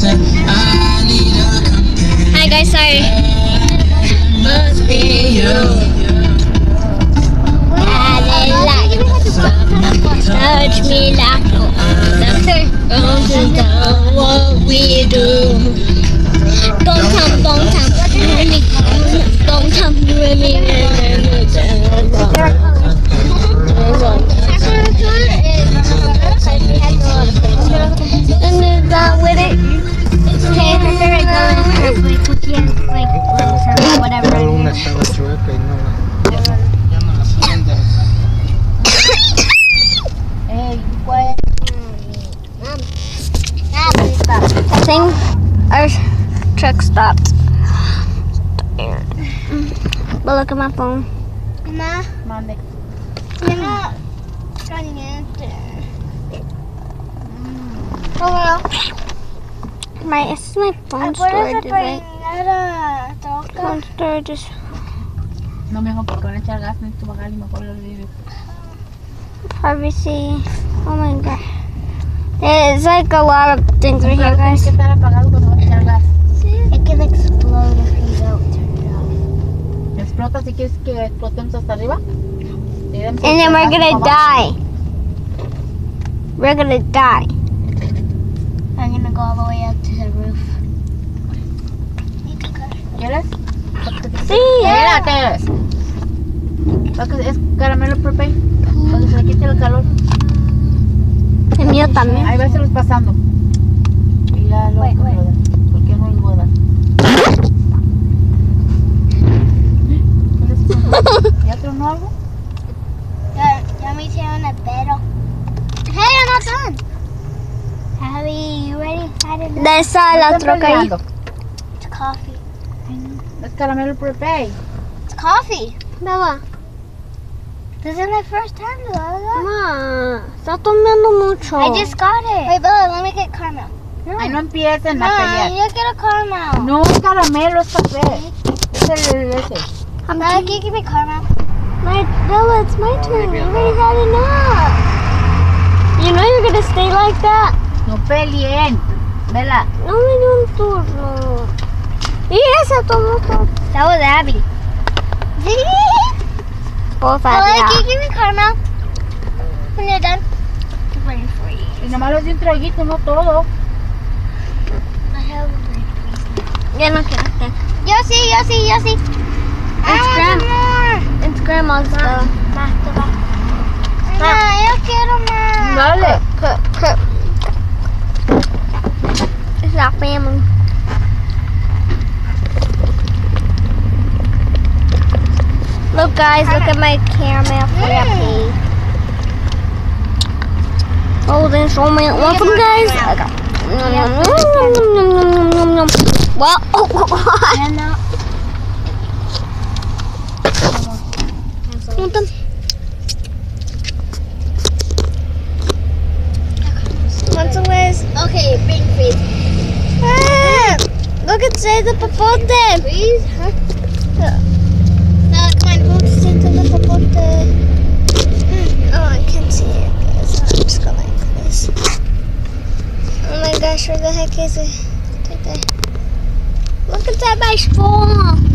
Hi guys, sorry. Must be you. Touch me like no what we do. Don't come, don't come. Don't come, But look at my phone. Ma, Mande. you're not caliente. Hello. My this is my phone storage. Is it? nada. Toca. Phone storage is No me porque van a echar gas en tu bajar y mejor lo digo. privacy. Oh my god. There's like a lot of things right here, Tiene guys. que estar que explotemos hasta arriba. And then we're gonna die. We're gonna die. I'm gonna go all the way up to the roof. ¿Quieres? Sí. Espérate. Que es caramelo propane. Para que se le quite el calor. El mío también. Ahí va a los pasando. La Están troca ahí. It's coffee. Es caramelo propane. It's coffee. Bella. This is my first time, Bella. Mamá, está tomando mucho. I just got it. Wait, Bella, let me get caramel. Ay, no empiecen a No, pelear. yo quiero caramel. No es caramelo, es café. Es el ese. I'm Bella, can you give me caramel? My Bella, it's my turn. You already had enough. You know you're gonna stay like that. No peleen. Vela. No me dio un turno. Y esa tomó todo. That was Abby. Both Bella, of can you ya. give me caramel? When you're done. I'm ready for you. Y nomás les di un traguito, no todo. I have a break. Ya no quiero hacer. Yo sí, yo sí, yo sí. I It's want Graham. some more. It's grandma's though. Más, te va. No, yo quiero más. Dale. Cut, cut. It's our family. Look guys, look at my caramel frappe. Oh, there's so many. Want some guys? Well, oh, now, want them? Want some guys? okay, bring freeze. Ah, at say the papote. Freeze? Huh? No, on. Look say the papote. Hmm. Oh, I can't see it. guys. I'm just going like this. Oh my gosh, where the heck is it? Look at that my phone.